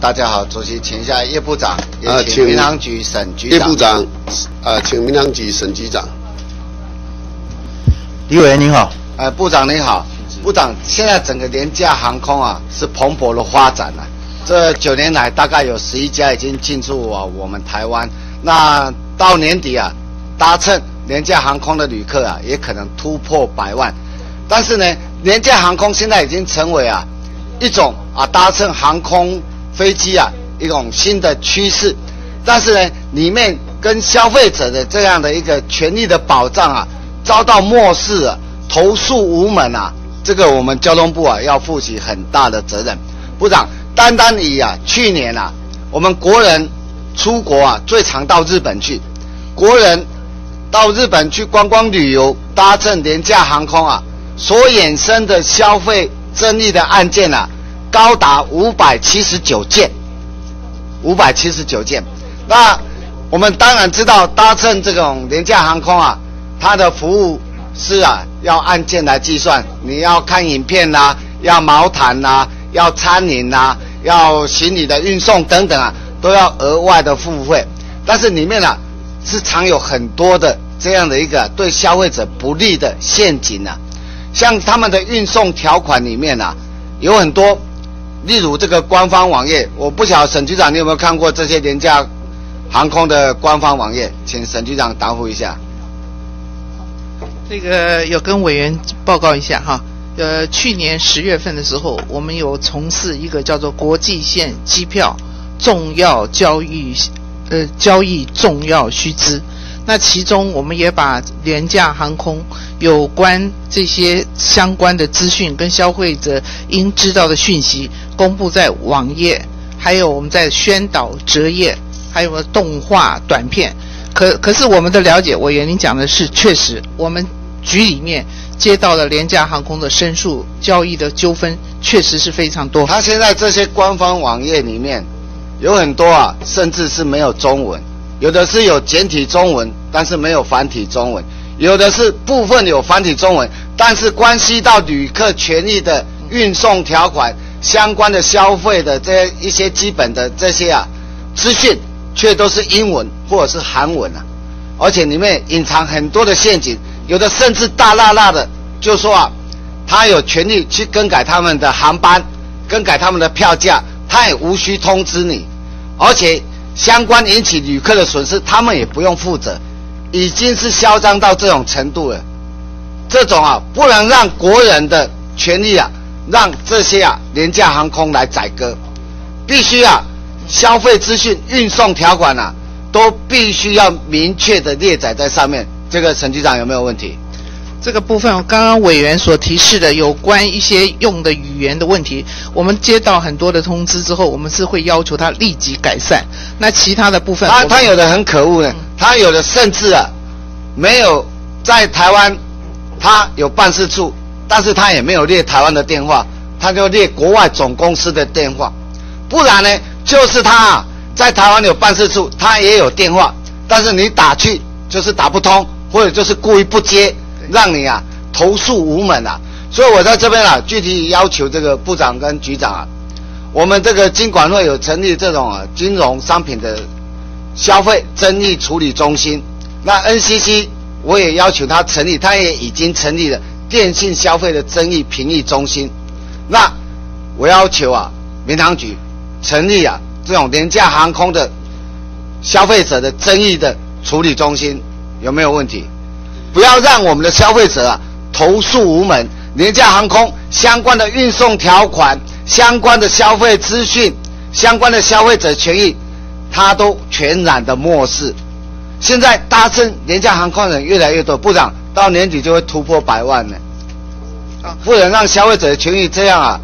大家好，主席，请一下叶部长，也啊请请民航局沈局长。叶部长，啊，请民航局沈局长。李委员您好，呃，部长您好，部长，现在整个廉价航空啊是蓬勃的发展了、这九年来，大概有十一家已经进驻啊我们台湾。那到年底啊，搭乘廉价航空的旅客啊，也可能突破百万。但是呢，廉价航空现在已经成为啊一种啊搭乘航空飞机啊一种新的趋势。但是呢，里面跟消费者的这样的一个权利的保障啊，遭到漠视啊，投诉无门啊，这个我们交通部啊要负起很大的责任。部长，单单以啊去年啊，我们国人出国啊最常到日本去，国人到日本去观光旅游，搭乘廉价航空啊，所衍生的消费争议的案件啊，高达五百七十九件，五百七十九件。那我们当然知道，搭乘这种廉价航空啊，它的服务是啊要按件来计算，你要看影片啦、要毛毯啦、要餐饮啦、要行李的运送等等啊，都要额外的付费。但是里面啊是藏有很多的这样的一个对消费者不利的陷阱啊，像他们的运送条款里面啊有很多，例如这个官方网页，我不晓沈局长你有没有看过这些廉价航空的官方网页，请沈局长答复一下。这个有跟委员报告一下哈。呃，去年十月份的时候，我们有从事一个叫做国际线机票重要交易，呃，交易重要须知。那其中我们也把廉价航空有关这些相关的资讯跟消费者应知道的讯息公布在网页，还有我们在宣导折页，还有动画短片。可可是我们的了解，我原您讲的是确实，我们局里面接到了廉价航空的申诉交易的纠纷，确实是非常多。他现在这些官方网页里面有很多啊，甚至是没有中文，有的是有简体中文，但是没有繁体中文；有的是部分有繁体中文，但是关系到旅客权益的运送条款、相关的消费的这一些基本的这些啊资讯，却都是英文或者是韩文啊，而且里面隐藏很多的陷阱，有的甚至大辣辣的就说啊，他有权利去更改他们的航班，更改他们的票价，他也无需通知你，而且相关引起旅客的损失，他们也不用负责，已经是嚣张到这种程度了。这种啊，不能让国人的权利啊，让这些啊廉价航空来宰割，必须啊，消费资讯、运送条款啊，都必须要明确的列载在上面。这个陈局长有没有问题？这个部分，刚刚委员所提示的有关一些用的语言的问题，我们接到很多的通知之后，我们是会要求他立即改善。那其他的部分，他他有的很可恶呢，他有的甚至啊，没有在台湾，他有办事处，但是他也没有列台湾的电话，他就列国外总公司的电话，不然呢，就是他啊在台湾有办事处，他也有电话，但是你打去就是打不通，或者就是故意不接，让你啊投诉无门啊。所以我在这边啊，具体要求这个部长跟局长啊，我们这个金管会有成立这种啊金融商品的消费争议处理中心。那 NCC 我也要求他成立，他也已经成立了电信消费的争议评议中心。那我要求啊，民航局成立啊这种廉价航空的消费者的争议的处理中心，有没有问题？不要让我们的消费者啊投诉无门，廉价航空相关的运送条款、相关的消费资讯、相关的消费者权益，他都全然的漠视。现在搭乘廉价航空人越来越多，部长到年底就会突破百万呢。不能让消费者的权益这样啊，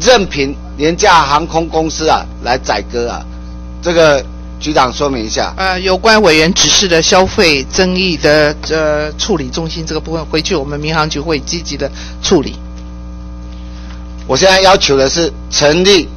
任凭廉价航空公司啊来宰割啊。这个局长说明一下。呃，有关委员指示的消费争议的呃处理中心这个部分，回去我们民航局会积极的处理。我现在要求的是成立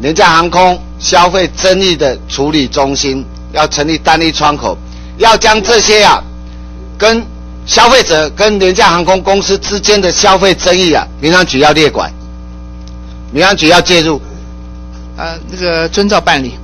廉价航空消费争议的处理中心，要成立单一窗口，要将这些啊跟消费者跟廉价航空公司之间的消费争议啊，民航局要列管，民航局要介入。呃，那个遵照办理。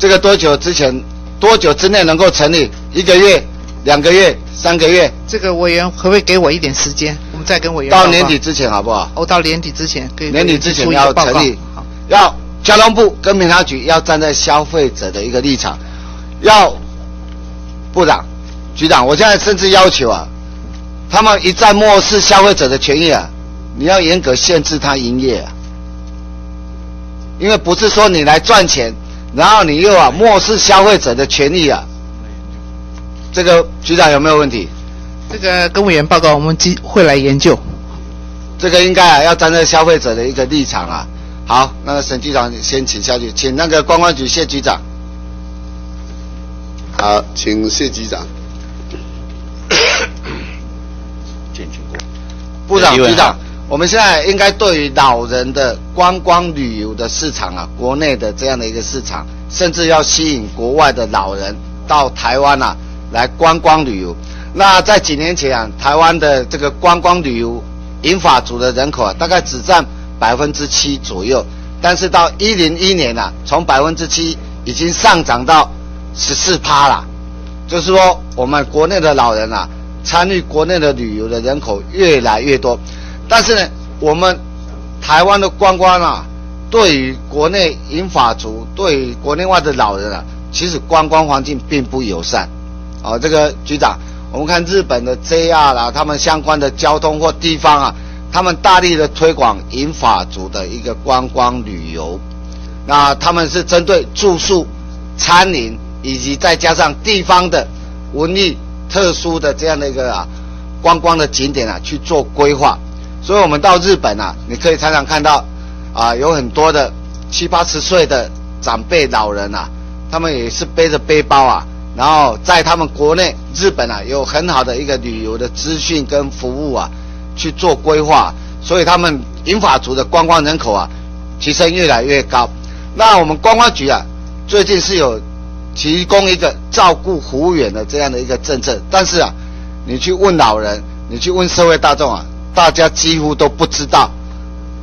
这个多久之前？多久之内能够成立？一个月、两个月、三个月？这个委员可不可以给我一点时间？我们再跟委员到年底之前好不好？哦，到年底之前可以。年底之前要成立，要交通部跟民航局要站在消费者的一个立场，要部长、局长，我现在甚至要求啊，他们一再漠视消费者的权益啊，你要严格限制他营业啊，因为不是说你来赚钱。然后你又啊漠视消费者的权益啊，这个局长有没有问题？这个公务员报告，我们机会来研究。这个应该啊要站在消费者的一个立场啊。好，那沈局长先请下去，请那个观光局谢局长。好，请谢局长。部长局长。我们现在应该对于老人的观光旅游的市场啊，国内的这样的一个市场，甚至要吸引国外的老人到台湾啊来观光旅游。那在几年前啊，台湾的这个观光旅游银发族的人口啊，大概只占百分之七左右。但是到一零一年啊，从百分之七已经上涨到十四趴了。就是说，我们国内的老人啊，参与国内的旅游的人口越来越多。但是呢，我们台湾的观光啊，对于国内银发族、对于国内外的老人啊，其实观光环境并不友善。啊，这个局长，我们看日本的 JR 啦，他们相关的交通或地方啊，他们大力的推广银发族的一个观光旅游。那他们是针对住宿、餐饮以及再加上地方的文艺特殊的这样的一个啊观光的景点啊去做规划。所以我们到日本啊，你可以常常看到，啊，有很多的七八十岁的长辈老人啊，他们也是背着背包啊，然后在他们国内日本啊有很好的一个旅游的资讯跟服务啊，去做规划，所以他们银发族的观光人口啊，提升越来越高。那我们观光局啊，最近是有提供一个照顾服务员的这样的一个政策，但是啊，你去问老人，你去问社会大众啊。大家几乎都不知道，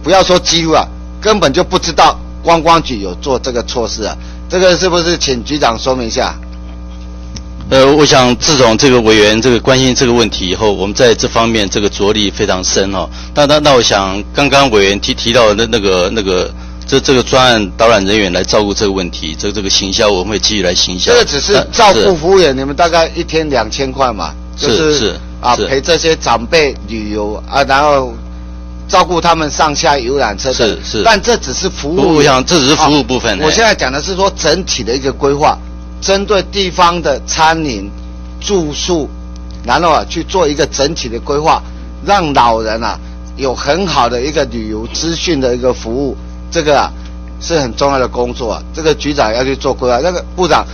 不要说几乎啊，根本就不知道观光局有做这个措施啊。这个是不是请局长说明一下？呃，我想自从这个委员这个关心这个问题以后，我们在这方面这个着力非常深哦。那那那，我想刚刚委员提提到的那个那个这这个专案导览人员来照顾这个问题，这这个行销我们会继续来行销。这个只是照顾服务员，你们大概一天两千块嘛？是是。啊，陪这些长辈旅游啊，然后照顾他们上下游览车是是，但这只是服务。不想，这只是服务部分。我现在讲的是说整体的一个规划，针对地方的餐饮、住宿，然后啊去做一个整体的规划，让老人啊有很好的一个旅游资讯的一个服务，这个啊是很重要的工作啊。这个局长要去做规划，那个部长，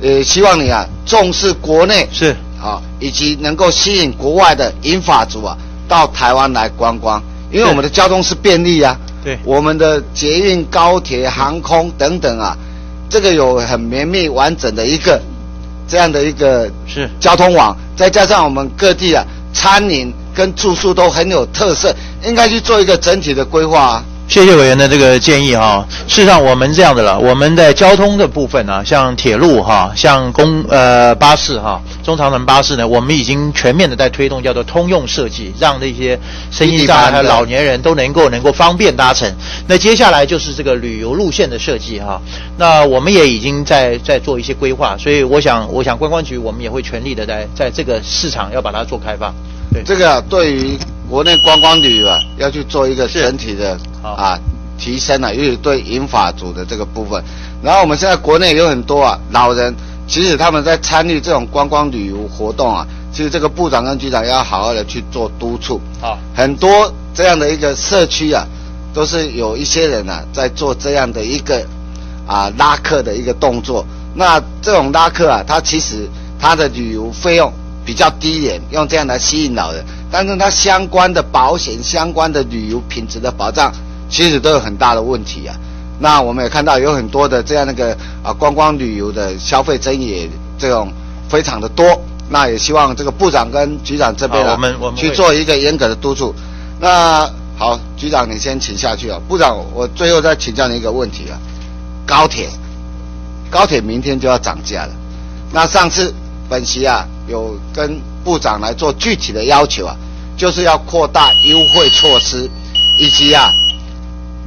呃，希望你啊重视国内是。啊，以及能够吸引国外的银发族啊到台湾来观光，因为我们的交通是便利啊，对，我们的捷运、高铁、航空等等啊，这个有很绵密完整的一个这样的一个是。交通网，再加上我们各地啊餐饮跟住宿都很有特色，应该去做一个整体的规划啊。谢谢委员的这个建议哈。事实上，我们这样的了，我们在交通的部分呢，像铁路哈，像公呃巴士哈，中长程巴士呢，我们已经全面的在推动叫做通用设计，让那些身心障碍还有老年人都能够能够方便搭乘。那接下来就是这个旅游路线的设计哈。那我们也已经在在做一些规划，所以我想，我想观光局我们也会全力的在在这个市场要把它做开放。对，这个对于。国内观光旅游啊，要去做一个整体的啊提升啊，尤其对银发族的这个部分。然后我们现在国内有很多啊老人，其实他们在参与这种观光旅游活动啊，其实这个部长跟局长要好好的去做督促。好，很多这样的一个社区啊，都是有一些人啊在做这样的一个啊拉客的一个动作。那这种拉客啊，它其实它的旅游费用比较低廉，用这样来吸引老人。但是它相关的保险、相关的旅游品质的保障，其实都有很大的问题啊。那我们也看到有很多的这样那个啊观光旅游的消费争议，这种非常的多。那也希望这个部长跟局长这边啊，我们我们去做一个严格的督促。那好，局长你先请下去啊。部长，我最后再请教你一个问题啊。高铁，高铁明天就要涨价了。那上次本席啊有跟部长来做具体的要求啊，就是要扩大优惠措施，以及啊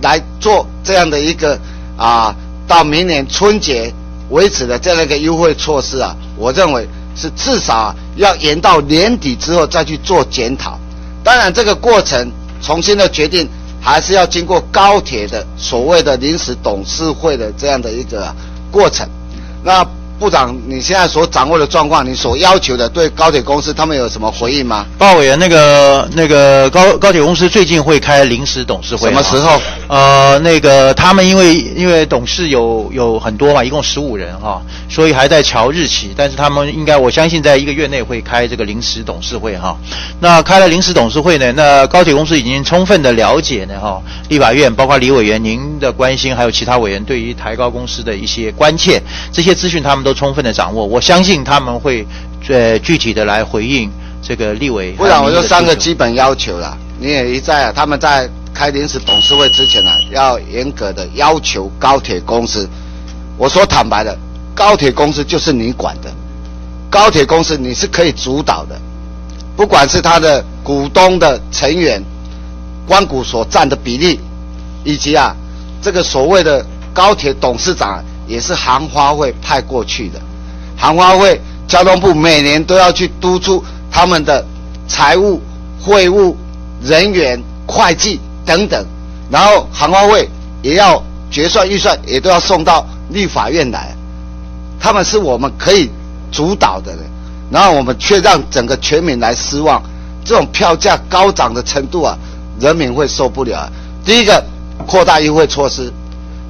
来做这样的一个啊到明年春节为止的这样一个优惠措施啊，我认为是至少啊要延到年底之后再去做检讨。当然，这个过程重新的决定还是要经过高铁的所谓的临时董事会的这样的一个过程。那部长，你现在所掌握的状况，你所要求的对高铁公司他们有什么回应吗？报委员，那个那个高高铁公司最近会开临时董事会，什么时候？呃，那个他们因为因为董事有有很多嘛，一共十五人哈，所以还在瞧日期。但是他们应该我相信在一个月内会开这个临时董事会哈。那开了临时董事会呢，那高铁公司已经充分的了解呢哈，立法院包括李委员您的关心，还有其他委员对于台高公司的一些关切，这些资讯他们都充分的掌握。我相信他们会呃具体的来回应这个立委。不然，我就三个基本要求了，你也一再啊，他们在。开临时董事会之前呢，要严格的要求高铁公司。我说坦白的，高铁公司就是你管的，高铁公司你是可以主导的，不管是他的股东的成员、关股所占的比例，以及啊这个所谓的高铁董事长也是航花会派过去的，航花会交通部每年都要去督促他们的财务、会务人员、会计。等等，然后航花会也要决算预算，也都要送到立法院来。他们是我们可以主导的人，然后我们却让整个全民来失望。这种票价高涨的程度啊，人民会受不了。第一个，扩大优惠措施；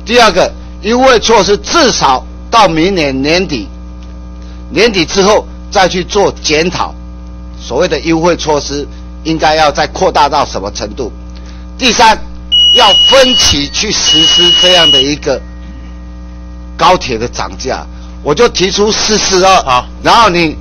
第二个，优惠措施至少到明年年底，年底之后再去做检讨。所谓的优惠措施，应该要再扩大到什么程度？第三，要分期去实施这样的一个高铁的涨价，我就提出四四二，好，然后你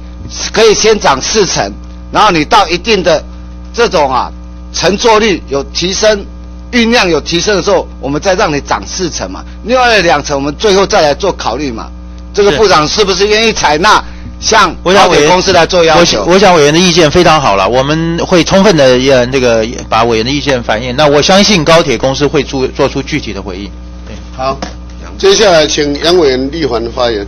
可以先涨四成，然后你到一定的这种啊乘坐率有提升、运量有提升的时候，我们再让你涨四成嘛，另外两成我们最后再来做考虑嘛。这个部长是不是愿意采纳？向高铁公司来做要求。我想委员的意见非常好了，我们会充分的呃那个把委员的意见反映。那我相信高铁公司会做做出具体的回应。对，好，接下来请杨委员立环发言。